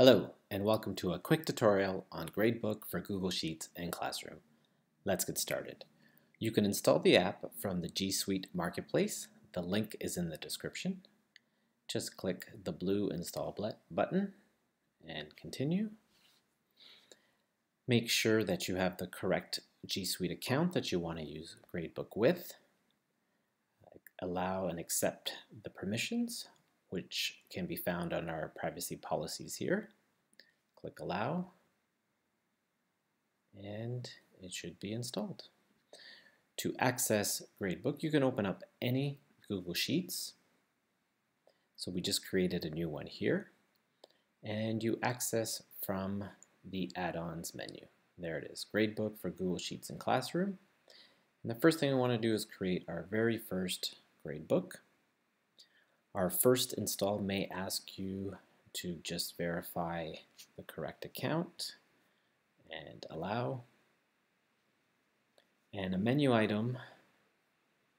Hello, and welcome to a quick tutorial on Gradebook for Google Sheets and Classroom. Let's get started. You can install the app from the G Suite Marketplace. The link is in the description. Just click the blue install button and continue. Make sure that you have the correct G Suite account that you want to use Gradebook with. Allow and accept the permissions which can be found on our privacy policies here. Click Allow, and it should be installed. To access Gradebook, you can open up any Google Sheets. So we just created a new one here, and you access from the add-ons menu. There it is, Gradebook for Google Sheets and Classroom. And the first thing we want to do is create our very first Gradebook. Our first install may ask you to just verify the correct account and allow. And a menu item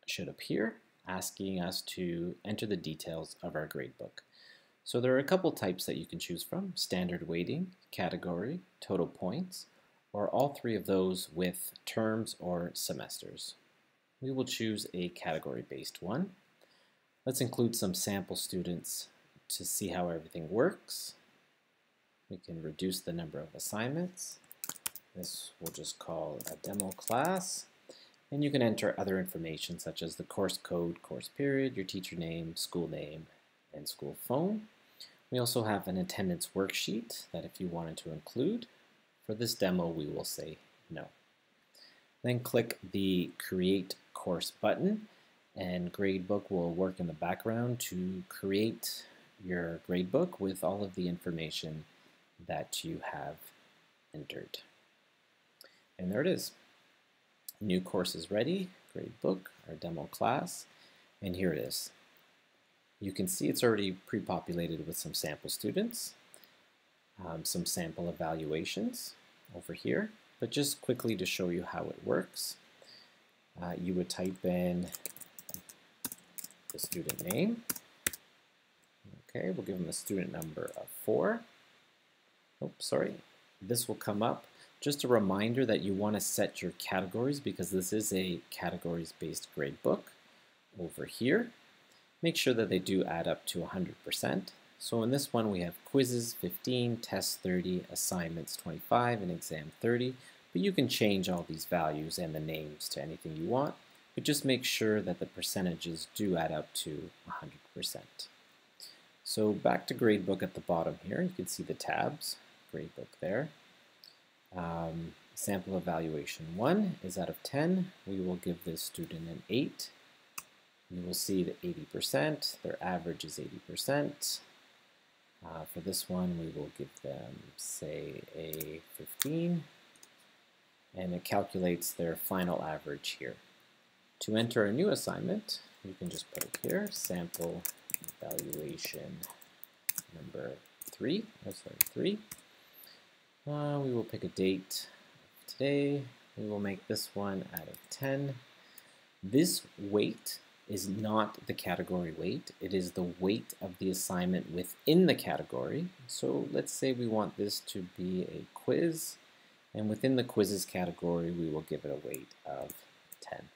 should appear asking us to enter the details of our gradebook. So there are a couple types that you can choose from, standard weighting, category, total points, or all three of those with terms or semesters. We will choose a category-based one. Let's include some sample students to see how everything works. We can reduce the number of assignments. This we'll just call a demo class. And you can enter other information such as the course code, course period, your teacher name, school name, and school phone. We also have an attendance worksheet that if you wanted to include. For this demo, we will say no. Then click the Create Course button and Gradebook will work in the background to create your gradebook with all of the information that you have entered. And there it is. New course is ready, gradebook, our demo class, and here it is. You can see it's already pre-populated with some sample students, um, some sample evaluations over here, but just quickly to show you how it works, uh, you would type in the student name. Okay, we'll give them a student number of 4. Oops, sorry. This will come up. Just a reminder that you want to set your categories because this is a categories-based grade book over here. Make sure that they do add up to 100%. So in this one we have quizzes 15, tests 30, assignments 25, and exam 30. But you can change all these values and the names to anything you want but just make sure that the percentages do add up to 100%. So back to gradebook at the bottom here, you can see the tabs, gradebook there. Um, sample evaluation 1 is out of 10. We will give this student an 8. You will see that 80%, their average is 80%. Uh, for this one, we will give them, say, a 15, and it calculates their final average here. To enter a new assignment, you can just put it here, sample evaluation number three, oh sorry, three. Uh, we will pick a date today. We will make this one out of 10. This weight is not the category weight. It is the weight of the assignment within the category. So let's say we want this to be a quiz, and within the quizzes category, we will give it a weight of 10.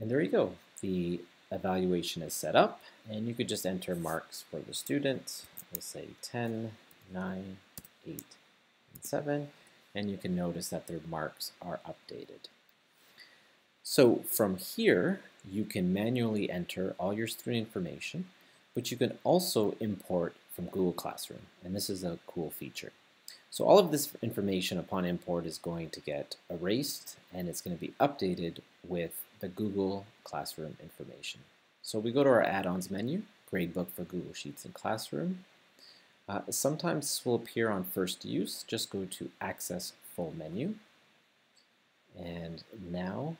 And there you go. The evaluation is set up, and you could just enter marks for the students. We'll say 10, 9, 8, and 7, and you can notice that their marks are updated. So from here, you can manually enter all your student information, but you can also import from Google Classroom, and this is a cool feature. So all of this information upon import is going to get erased, and it's going to be updated with the Google Classroom information. So we go to our add-ons menu, Gradebook for Google Sheets and Classroom. Uh, sometimes this will appear on first use. Just go to Access Full Menu. And now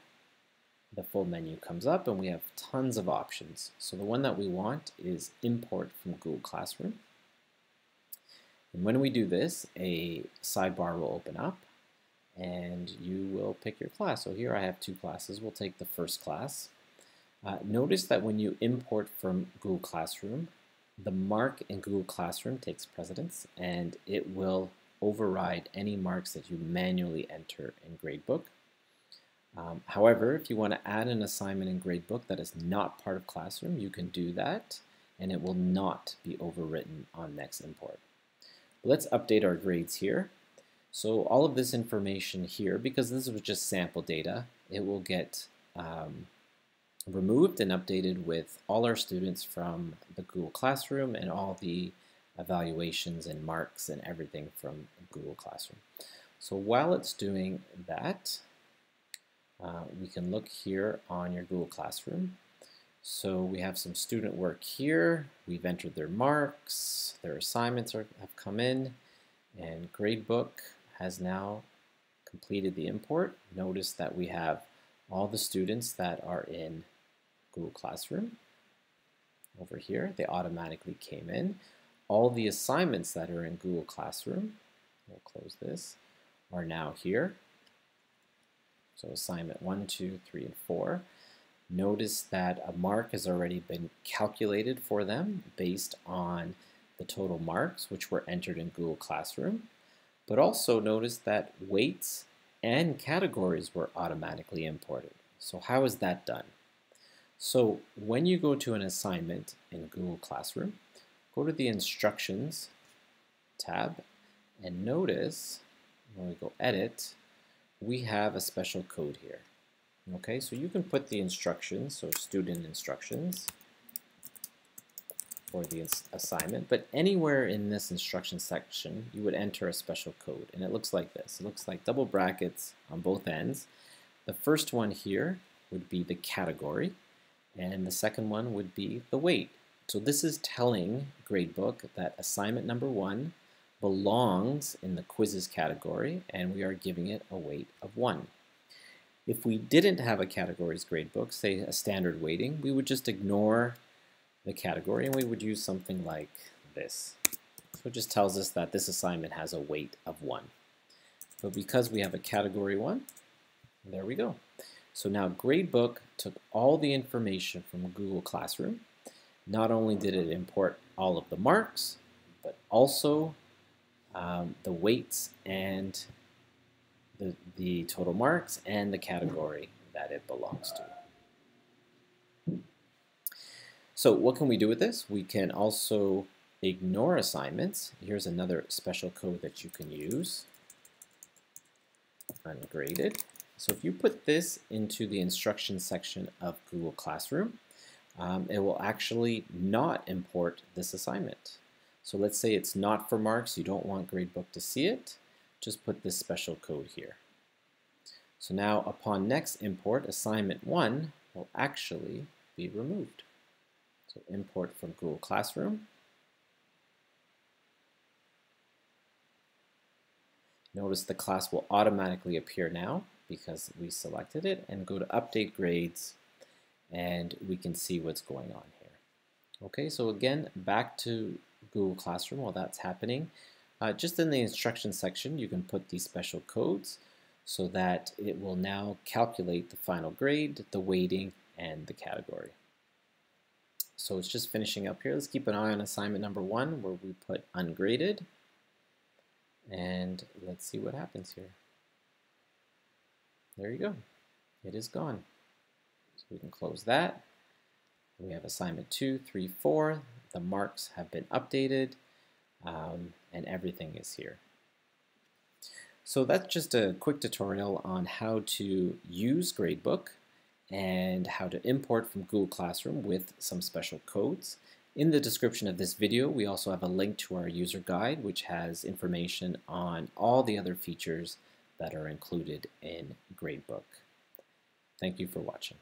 the full menu comes up and we have tons of options. So the one that we want is Import from Google Classroom. And when we do this, a sidebar will open up and you will pick your class. So here I have two classes. We'll take the first class. Uh, notice that when you import from Google Classroom, the mark in Google Classroom takes precedence and it will override any marks that you manually enter in Gradebook. Um, however, if you want to add an assignment in Gradebook that is not part of Classroom, you can do that and it will not be overwritten on next import. Let's update our grades here. So all of this information here, because this was just sample data, it will get um, removed and updated with all our students from the Google Classroom and all the evaluations and marks and everything from Google Classroom. So while it's doing that, uh, we can look here on your Google Classroom. So we have some student work here. We've entered their marks, their assignments are, have come in, and Gradebook has now completed the import. Notice that we have all the students that are in Google Classroom over here. They automatically came in. All the assignments that are in Google Classroom, we'll close this, are now here. So assignment 1, 2, 3, and 4. Notice that a mark has already been calculated for them based on the total marks which were entered in Google Classroom. But also notice that weights and categories were automatically imported. So how is that done? So when you go to an assignment in Google Classroom, go to the Instructions tab and notice when we go Edit, we have a special code here. Okay, so you can put the instructions, so student instructions for the assignment, but anywhere in this instruction section, you would enter a special code, and it looks like this. It looks like double brackets on both ends. The first one here would be the category, and the second one would be the weight. So this is telling Gradebook that assignment number one belongs in the quizzes category and we are giving it a weight of 1. If we didn't have a categories gradebook, say a standard weighting, we would just ignore the category and we would use something like this. So it just tells us that this assignment has a weight of 1. But because we have a category 1, there we go. So now Gradebook took all the information from Google Classroom. Not only did it import all of the marks, but also um, the weights and the, the total marks and the category that it belongs to. So what can we do with this? We can also ignore assignments. Here's another special code that you can use. Ungraded. So if you put this into the instruction section of Google Classroom, um, it will actually not import this assignment. So let's say it's not for marks, you don't want Gradebook to see it, just put this special code here. So now upon next import, assignment 1 will actually be removed. Import from Google Classroom. Notice the class will automatically appear now because we selected it and go to update grades and we can see what's going on here. Okay, so again, back to Google Classroom while that's happening. Uh, just in the instruction section, you can put these special codes so that it will now calculate the final grade, the weighting, and the category. So it's just finishing up here. Let's keep an eye on assignment number one where we put ungraded. And let's see what happens here. There you go. It is gone. So we can close that. We have assignment two, three, four. The marks have been updated um, and everything is here. So that's just a quick tutorial on how to use Gradebook and how to import from Google Classroom with some special codes. In the description of this video, we also have a link to our user guide, which has information on all the other features that are included in Gradebook. Thank you for watching.